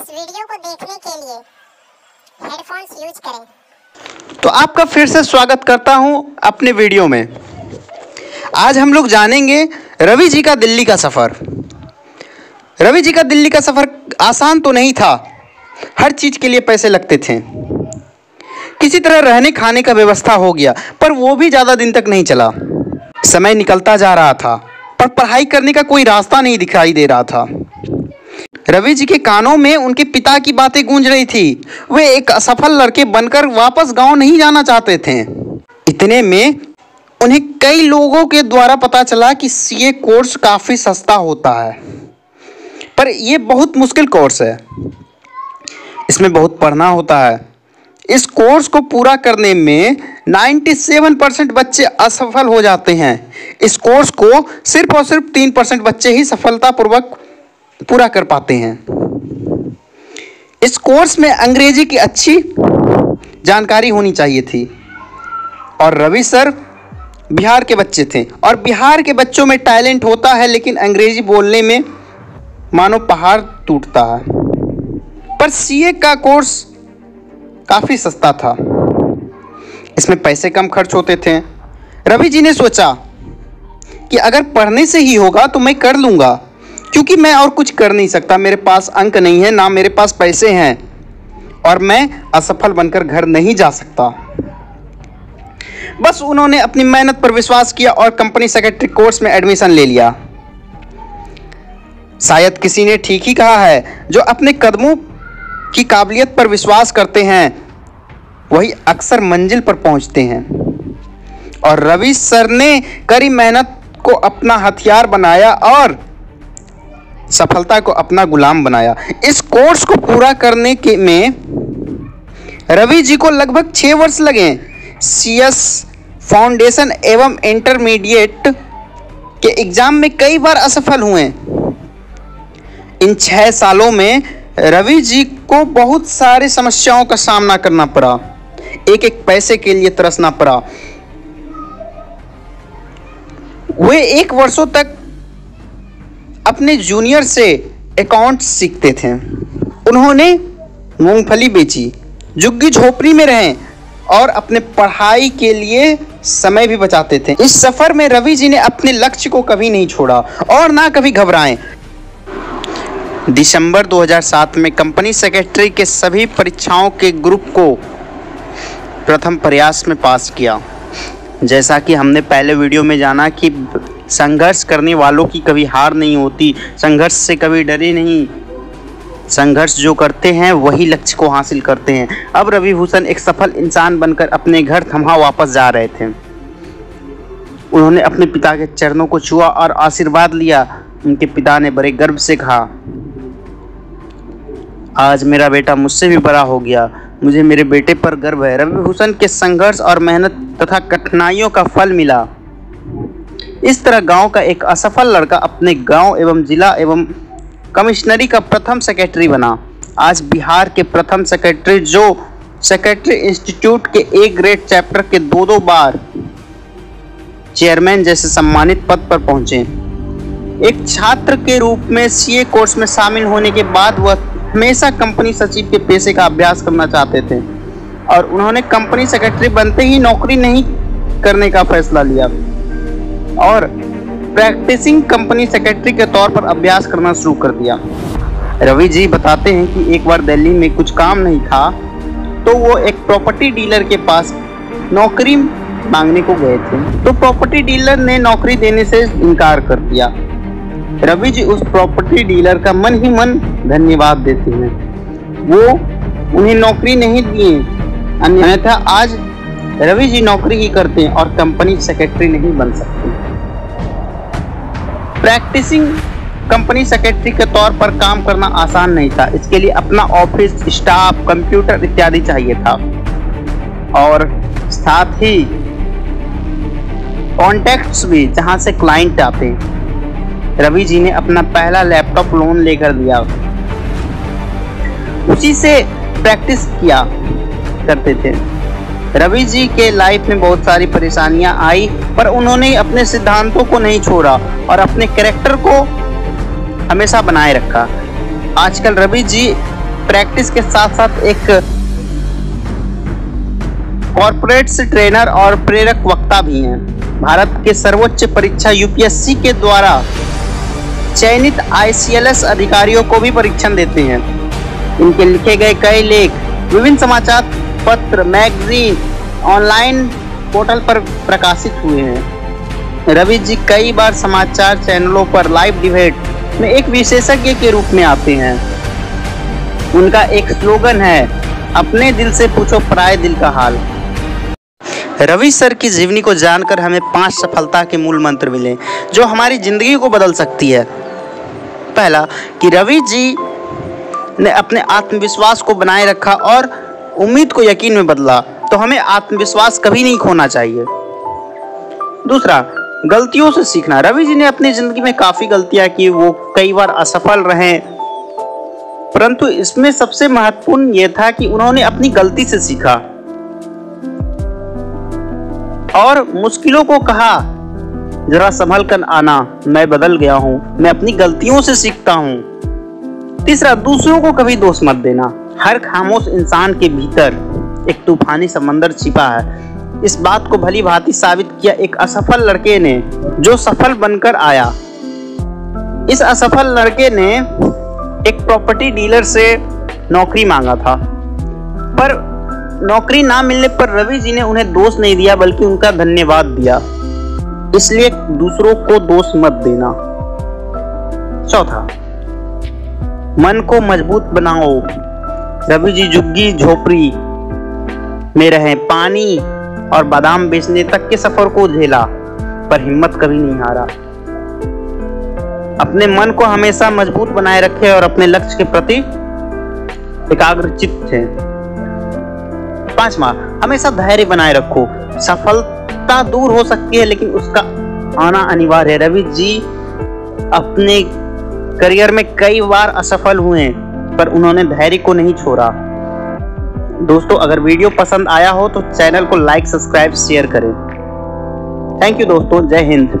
इस वीडियो को देखने के लिए हेडफोन्स यूज़ करें। तो आपका फिर से स्वागत करता हूँ अपने वीडियो में। आज हम लोग जानेंगे रवि जी का दिल्ली का सफ़र। रवि जी का दिल्ली का सफ़र आसान तो नहीं था, हर चीज़ के लिए पैसे लगते थे। किसी तरह रहने खाने का व्यवस्था हो गया, पर वो भी ज़्यादा दिन तक नहीं चला। समय निकलता जा रहा था, पर पढ़ाई करने का कोई रास्ता नहीं दिखाई दे रहा था। रवि जी के कानों में उनके पिता की बातें गूंज रही थी। वे एक असफल लड़के बनकर वापस गाँव नहीं जाना चाहते थे। इतने में उन्हें कई लोगों के द्वारा पता चला कि सीए कोर्स काफ़ी सस्ता होता है। पर यह बहुत मुश्किल कोर्स है। इसमें बहुत पढ़ना होता है। इस कोर्स को पूरा करने में 97 परसेंट बच्चे असफल हो जाते हैं। इस कोर्स को सिर्फ़ और सिर्फ़ तीन परसेंट बच्चे ही सफलतापूर्वक पूरा कर पाते हैं। इस कोर्स में अंग्रेज़ी की अच्छी जानकारी होनी चाहिए थी। और रवि सर बिहार के बच्चे थे। और बिहार के बच्चों में टैलेंट होता है, लेकिन अंग्रेज़ी बोलने में मानो पहाड़ टूटता है। पर सीए का कोर्स काफ़ी सस्ता था। इसमें पैसे कम खर्च होते थे। रवि जी ने सोचा कि अगर पढ़ने से ही होगा तो मैं कर लूँगा। क्योंकि मैं और कुछ कर नहीं सकता। मेरे पास अंक नहीं है, ना मेरे पास पैसे हैं और मैं असफल बनकर घर नहीं जा सकता। बस उन्होंने अपनी मेहनत पर विश्वास किया और कंपनी सेक्रेटरी कोर्स में एडमिशन ले लिया। शायद किसी ने ठीक ही कहा है, जो अपने कदमों की काबिलियत पर विश्वास करते हैं, वही अक्सर मंजिल पर पहुँचते हैं। और रवि सर ने कड़ी मेहनत को अपना हथियार बनाया और सफलता को अपना गुलाम बनाया। इस कोर्स को पूरा करने के में रवि जी को लगभग छः वर्ष लगे। सीएस फाउंडेशन एवं इंटरमीडिएट के एग्ज़ाम में कई बार असफल हुए। इन छः सालों में रवि जी को बहुत सारी समस्याओं का सामना करना पड़ा। एक एक पैसे के लिए तरसना पड़ा। वे एक वर्षों तक अपने जूनियर से अकाउंट सीखते थे। उन्होंने मूंगफली बेची, झुग्गी झोपड़ी में रहें और अपने पढ़ाई के लिए समय भी बचाते थे। इस सफ़र में रवि जी ने अपने लक्ष्य को कभी नहीं छोड़ा और ना कभी घबराएँ। दिसंबर 2007 में कंपनी सेक्रेटरी के सभी परीक्षाओं के ग्रुप को प्रथम प्रयास में पास किया। जैसा कि हमने पहले वीडियो में जाना कि संघर्ष करने वालों की कभी हार नहीं होती, संघर्ष से कभी डरे नहीं। संघर्ष जो करते हैं, वही लक्ष्य को हासिल करते हैं। अब रवि भूषण एक सफल इंसान बनकर अपने घर थमा वापस जा रहे थे। उन्होंने अपने पिता के चरणों को छुआ और आशीर्वाद लिया। उनके पिता ने बड़े गर्व से कहा, आज मेरा बेटा मुझसे भी बड़ा हो गया। मुझे मेरे बेटे पर गर्व है। रवि भूषण के संघर्ष और मेहनत तथा कठिनाइयों का फल मिला। इस तरह गाँव का एक असफल लड़का अपने गाँव एवं जिला एवं कमिश्नरी का प्रथम सेक्रेटरी बना। आज बिहार के प्रथम सेक्रेटरी जो सेक्रेटरी इंस्टीट्यूट के ए ग्रेड चैप्टर के दो दो बार चेयरमैन जैसे सम्मानित पद पर पहुँचे। एक छात्र के रूप में सीए कोर्स में शामिल होने के बाद वह हमेशा कंपनी सचिव के पेशे का अभ्यास करना चाहते थे और उन्होंने कंपनी सेक्रेटरी बनते ही नौकरी नहीं करने का फैसला लिया। और प्रैक्टिसिंग कंपनी सेक्रेटरी के तौर पर अभ्यास करना शुरू कर दिया। रवि जी बताते हैं कि एक बार दिल्ली में कुछ काम नहीं था तो वो एक प्रॉपर्टी डीलर के पास नौकरी मांगने को गए थे। तो प्रॉपर्टी डीलर ने नौकरी देने से इनकार कर दिया। रवि जी उस प्रॉपर्टी डीलर का मन ही मन धन्यवाद देते हैं। वो उन्हें नौकरी नहीं दिए, अन्यथा आज रवि जी नौकरी ही करते हैं और कंपनी सेक्रेटरी नहीं बन सकते। प्रैक्टिसिंग कंपनी सेक्रेटरी के तौर पर काम करना आसान नहीं था। इसके लिए अपना ऑफ़िस स्टाफ कंप्यूटर इत्यादि चाहिए था। और साथ ही कॉन्टैक्ट्स भी जहाँ से क्लाइंट आते रवि जी ने अपना पहला लैपटॉप लोन लेकर दिया। उसी से प्रैक्टिस किया करते थे। रवि जी के लाइफ में बहुत सारी परेशानियाँ आई, पर उन्होंने अपने सिद्धांतों को नहीं छोड़ा और अपने कैरेक्टर को हमेशा बनाए रखा। आजकल रवि जी प्रैक्टिस के साथ साथ एक कॉरपोरेट ट्रेनर और प्रेरक वक्ता भी हैं। भारत के सर्वोच्च परीक्षा यूपीएससी के द्वारा चयनित आईसीएलएस अधिकारियों को भी परीक्षण देते हैं। इनके लिखे गए कई लेख, विभिन्न समाचार पत्र मैगजीन ऑनलाइन पोर्टल पर प्रकाशित हुए हैं। रवि जी, कई बार समाचार चैनलों पर लाइव डिबेट में एक विशेषज्ञ के रूप में आते हैं। उनका एक स्लोगन है, अपने दिल से पूछो पराए दिल का हाल। रवि सर की जीवनी को जानकर हमें पाँच सफलता के मूल मंत्र मिले, जो हमारी ज़िंदगी को बदल सकती है। पहला, कि रवि जी ने अपने आत्मविश्वास को बनाए रखा और उम्मीद को यकीन में बदला तो हमें आत्मविश्वास कभी नहीं खोना चाहिए। दूसरा, गलतियों से सीखना। रवि जी ने अपनी ज़िंदगी में काफ़ी गलतियाँ की, वो कई बार असफल रहे। परंतु इसमें सबसे महत्वपूर्ण यह था कि उन्होंने अपनी गलती से सीखा। और मुश्किलों को कहा, जरा संभल कर आना, मैं बदल गया हूँ, मैं अपनी गलतियों से सीखता हूँ। तीसरा, दूसरों को कभी दोष मत देना। हर खामोश इंसान के भीतर एक तूफानी समंदर छिपा है। इस बात को भली भांति साबित किया एक असफल लड़के ने, जो सफल बनकर आया। इस असफल लड़के ने एक प्रॉपर्टी डीलर से नौकरी मांगा था। पर नौकरी ना मिलने पर रवि जी ने उन्हें दोष नहीं दिया, बल्कि उनका धन्यवाद दिया। इसलिए दूसरों को दोष मत देना। चौथा मन को मज़बूत बनाओ। रवि जी झुग्गी झोपड़ी में रहे पानी और बादाम बेचने तक के सफ़र को झेला, पर हिम्मत कभी नहीं हारा। अपने मन को हमेशा मज़बूत बनाए रखे और अपने लक्ष्य के प्रति एकाग्रचित थे पांचवा, हमेशा धैर्य बनाए रखो। सफलता दूर हो सकती है, लेकिन उसका आना अनिवार्य है। रवि जी अपने करियर में कई बार असफल हुए पर उन्होंने धैर्य को नहीं छोड़ा। दोस्तों, अगर वीडियो पसंद आया हो तो चैनल को लाइक, सब्सक्राइब, शेयर करें। थैंक यू दोस्तों, जय हिंद।